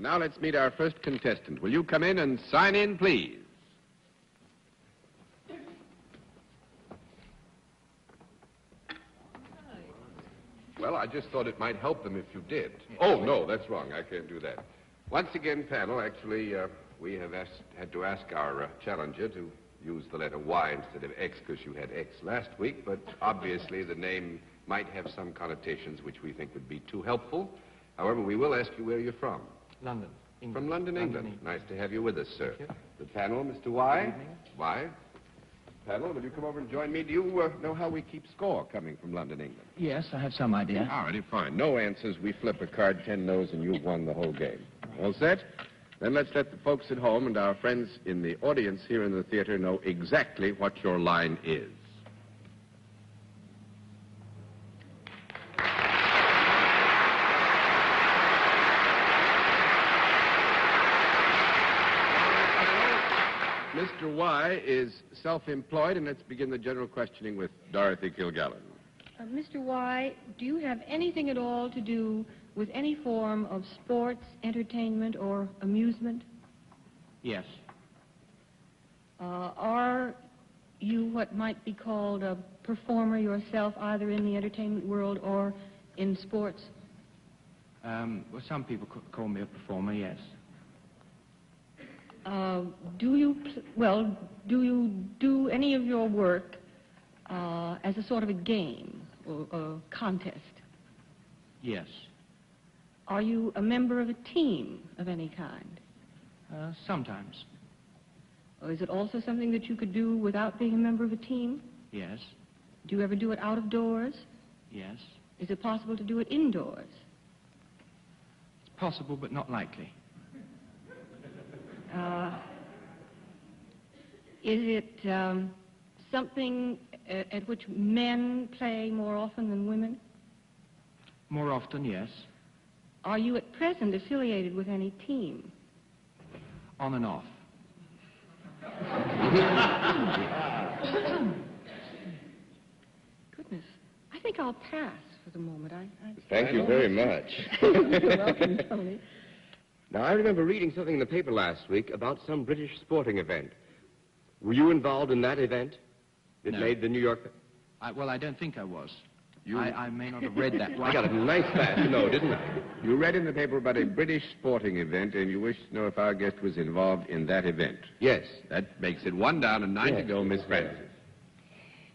And now let's meet our first contestant. Will you come in and sign in, please? Well, I just thought it might help them if you did. Oh, no, that's wrong. I can't do that. Once again, panel, actually, uh, we have asked, had to ask our uh, challenger to use the letter Y instead of X because you had X last week, but obviously the name might have some connotations which we think would be too helpful. However, we will ask you where you're from. London. England. From London, England. England. Nice to have you with us, sir. Thank you. The panel, Mr. Y. Good evening. Y. Panel, will you come over and join me? Do you uh, know how we keep score coming from London, England? Yes, I have some idea. All righty, fine. No answers. We flip a card, ten no's, and you've won the whole game. All set? Then let's let the folks at home and our friends in the audience here in the theater know exactly what your line is. Mr. Y is self-employed, and let's begin the general questioning with Dorothy Kilgallen. Uh, Mr. Y, do you have anything at all to do with any form of sports, entertainment, or amusement? Yes. Uh, are you what might be called a performer yourself, either in the entertainment world or in sports? Um, well, some people c- call me a performer, yes. Uh, do you, well, do you do any of your work uh, as a sort of a game or a contest? Yes. Are you a member of a team of any kind? Uh, sometimes. Or is it also something that you could do without being a member of a team? Yes. Do you ever do it out of doors? Yes. Is it possible to do it indoors? It's possible, but not likely. Uh, is it um, something at, at which men play more often than women? More often, yes. Are you at present affiliated with any team? On and off. Goodness, I think I'll pass for the moment. I, I... Thank you very much. You're welcome, Tony. Now, I remember reading something in the paper last week about some British sporting event. Were you involved in that event? It No. made the New York... I, well, I don't think I was. You- I, I may not have read that. one. I got a nice fast no, didn't I? You read in the paper about a British sporting event, and you wish to know if our guest was involved in that event. Yes. That makes it one down and nine to go, Miss Francis.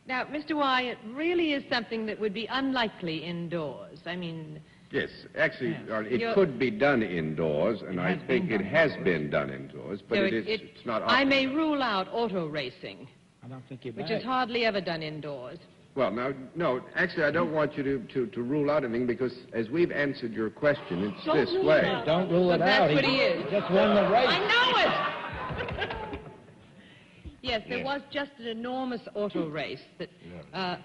Now, Mr. Y, it really is something that would be unlikely indoors. I mean, Yes, actually, Yes. uh, it You're- could be done indoors, and I think it has indoors. been done indoors, but so it is, it- it's not I often. may rule out auto racing, I don't think you which is hardly ever done indoors. Well, now, no, actually, I don't want you to, to, to rule out anything, because as we've answered your question, it's Don't this way. it. Don't rule But it that's out. what he is. just won the race. I know it! yes, there Yes. was just an enormous auto race that... Uh,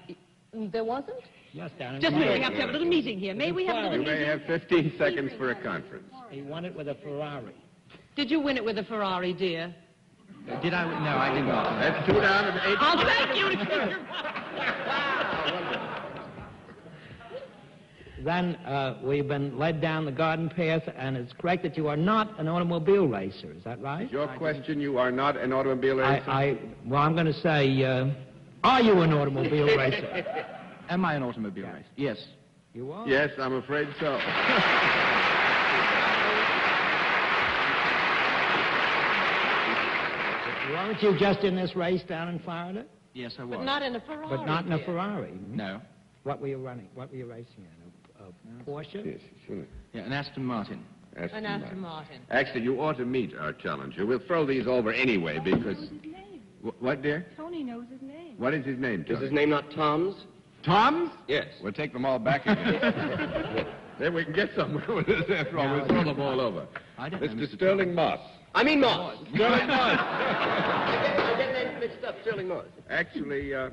there wasn't? Yes, down in Just a minute, we have to have a little meeting here. May we have a little You little may meeting? have 15 seconds for a conference. He won it with a Ferrari. Did you win it with a Ferrari, dear? Did I? No, I did not. That's two down and eight. I'll thank you to keep. Then uh, we've been led down the garden path, and it's correct that you are not an automobile racer. Is that right? Your question, you are not an automobile I, racer? I well, I'm going to say, uh, are you an automobile racer? Am I an automobile racer? Yes. You are. Yes, I'm afraid so. Weren't you just in this race down in Florida? Yes, I was. But not in a Ferrari, But not in a dear. Ferrari. Hmm? No. What were you running? What were you racing in? A, a Porsche? Yes, surely. Yeah, an Aston Martin. Aston An Martin. Aston Martin. Actually, you ought to meet our challenger. We'll throw these over anyway because... Knows his name. Wh- What, dear? Tony knows his name. What is his name, Is Tony? his name not Tom's? Tom's? Yes. We'll take them all back again. then we can get somewhere with this after all. We'll throw them all over. I don't know, Mr. Mr. Stirling Moss. I mean Moss. Stirling Moss. I get names mixed up, Stirling Moss. Actually, uh,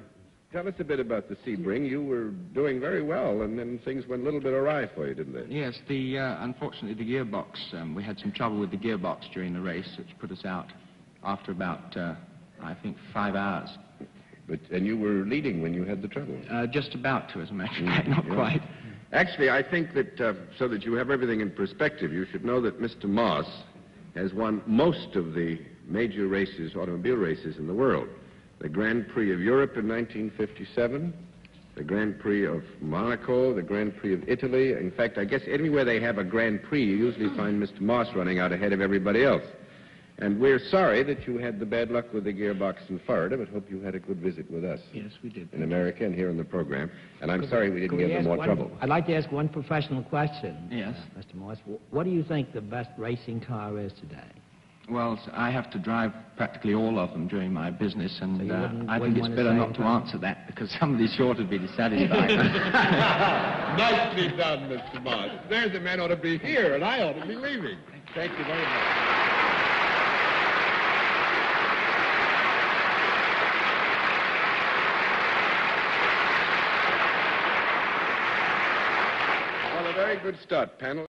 tell us a bit about the Sebring. You were doing very well, and then things went a little bit awry for you, didn't they? Yes, the uh, unfortunately the gearbox. Um, we had some trouble with the gearbox during the race, which put us out after about uh, I think five hours. But and you were leading when you had the trouble. Uh, just about to, as a matter of fact, not yeah. quite. Actually, I think that uh, so that you have everything in perspective, you should know that Mr. Moss has won most of the major races, automobile races in the world. The Grand Prix of Europe in 1957, the Grand Prix of Monaco, the Grand Prix of Italy. In fact, I guess anywhere they have a Grand Prix, you usually find Mr. Moss running out ahead of everybody else. And we're sorry that you had the bad luck with the gearbox in Florida, but hope you had a good visit with us Yes, we did. in America and here in the program. And I'm sorry we didn't Could give we them ask more one- trouble. I'd like to ask one professional question. Yes. uh, Mr. Morse. What do you think the best racing car is today? Well, I have to drive practically all of them during my business, and So uh, I think it's better not to anything? answer that because somebody sure to be dissatisfied. Nicely done, Mr. Moss. There's a man ought to be here, and I ought to be leaving. Thank you very much. Very good start, panel.